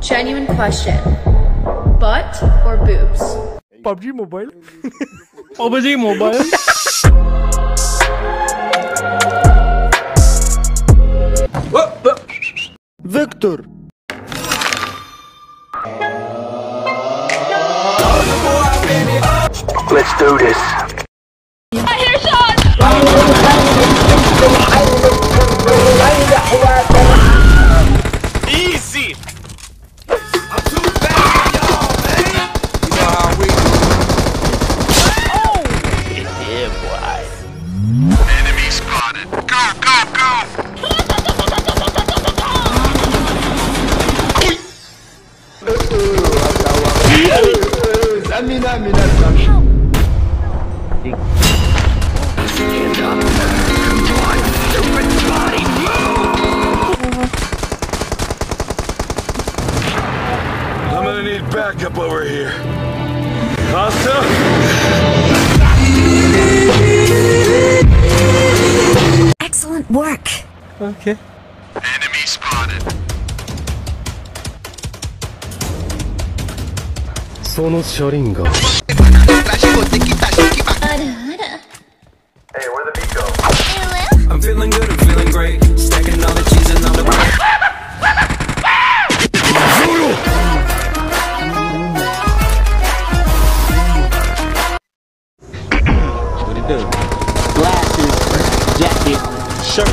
Genuine question. Butt or boobs? PUBG Mobile. PUBG Mobile. Victor. Let's do this. I'm gonna need backup over here. Asta? Excellent work. Okay. その処理が。Hey, where the beat go? I'm feeling good, I'm feeling great. Stacking all the cheese and all the bread. Glasses, jacket, shirt.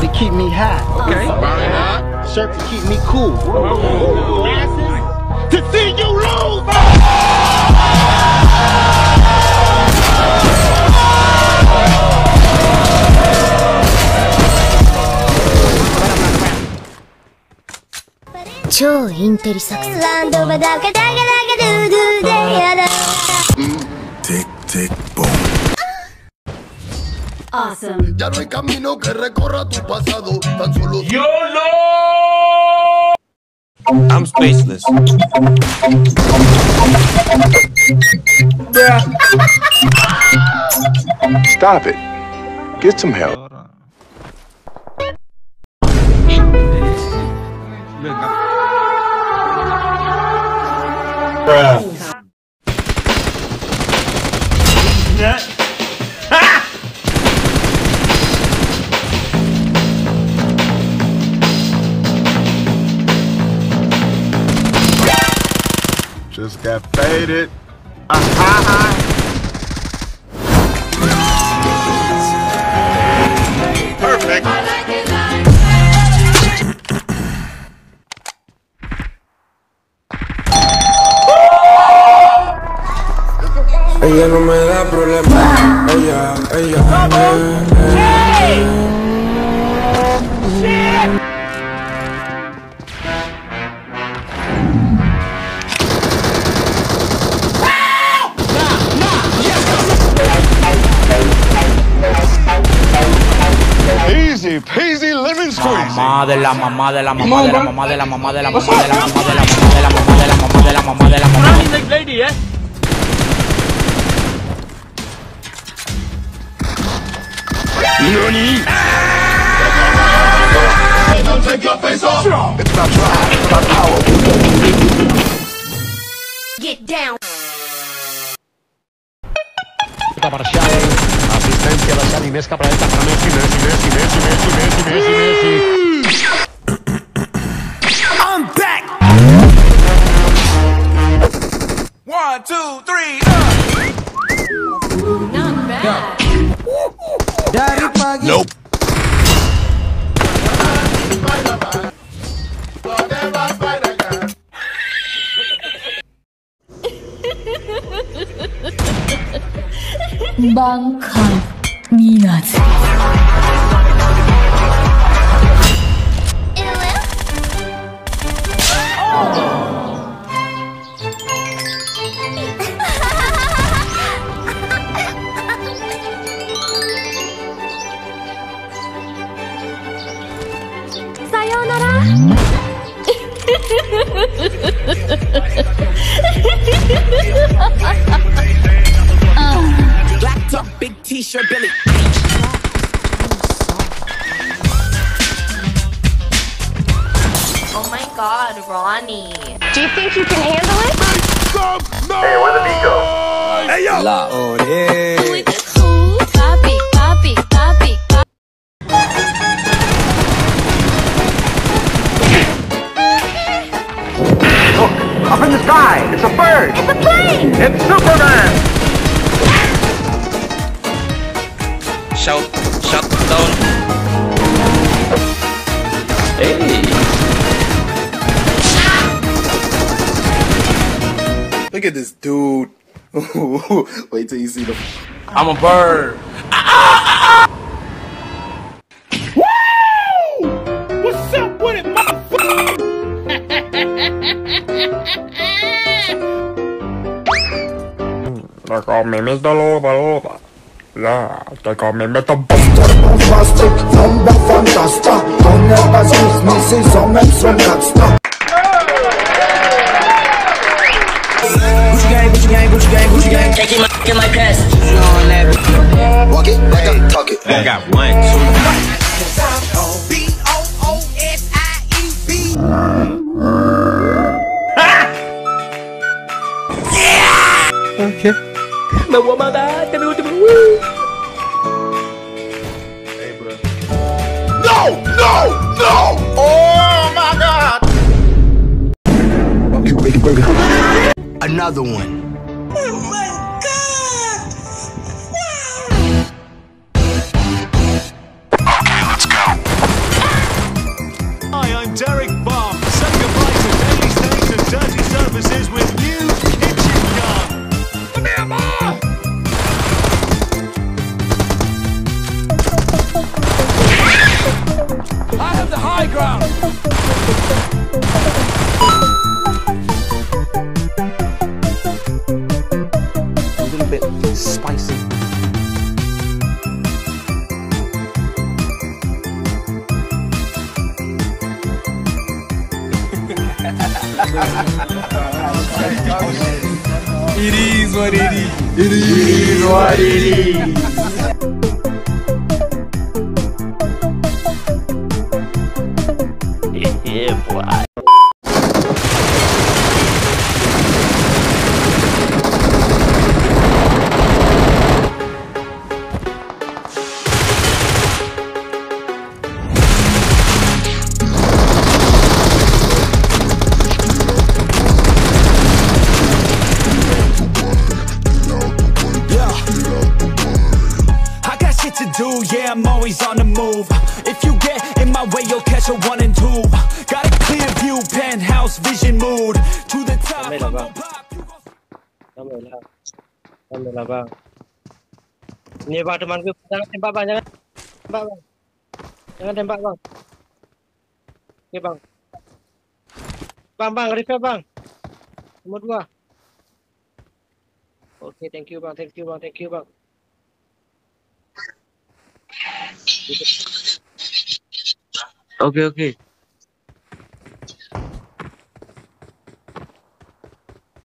To keep me high. Okay. Shirt to keep me cool. Glasses to see you lose. 超インテリ作戦 Tick, tick, boom. Awesome. Ya no hay camino que recorra tu pasado, tan solo I'm spaceless. Stop it. Get some help. Just got faded. Perfect. Ella no me da problema. Oh, ella, ella. Easy peasy lemon squeezy. mamá de la mamá de la mamá de la mamá de la mamá de la mamá de la mamá de la mamá de la mamá de la mamá de la mamá de la mamá Don't take your face off. It's not drive, it's not power. Get down. Messi, Messi, Messi, Messi, Messi, Messi, Messi, Messi. I'm back. One, two, three. Not bad. Dari pagi. Nope. Bangka. Black top, big t-shirt, Billy. Ronnie. Do you think you can handle it? Hey, yo. Oh, yeah. Papi, papi, papi, papi. Up in the sky, it's a bird. It's a plane. It's Superman. Shout, Look at this dude. Wait till you see the. I'm a bird. Like me Mr. Loba Loba. Yeah, take me Mr. Boombastic, bomba fantasta Don't ever snooze me, say some and some got stuck gang, Gucci gang, Gucci gang, Gucci gang. Taking my, taking my piss. On that. Walk it, back up, talk it I got one, two. No, no, no Oh my god Another one. High ground. A little bit spicy. It is what it is. I got shit to do, yeah, I'm always on the move. If you get in my way, you'll catch a Asian mood. To the top, I'm gon' pop. You gon' Alhamdulillah. Alhamdulillah bang. Ni bang teman gue jangan tembak bang, jangan tembak bang. Jangan tembak bang. Ni bang. Bang bang, refill bang. Nomor dua. Okay, thank you bang, thank you bang, thank you bang. Okay, okay.